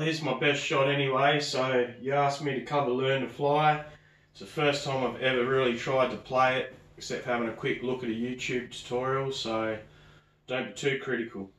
here's my best shot anyway. So you asked me to cover Learn to Fly. It's the first time I've ever really tried to play it, except having a quick look at a YouTube tutorial, so don't be too critical.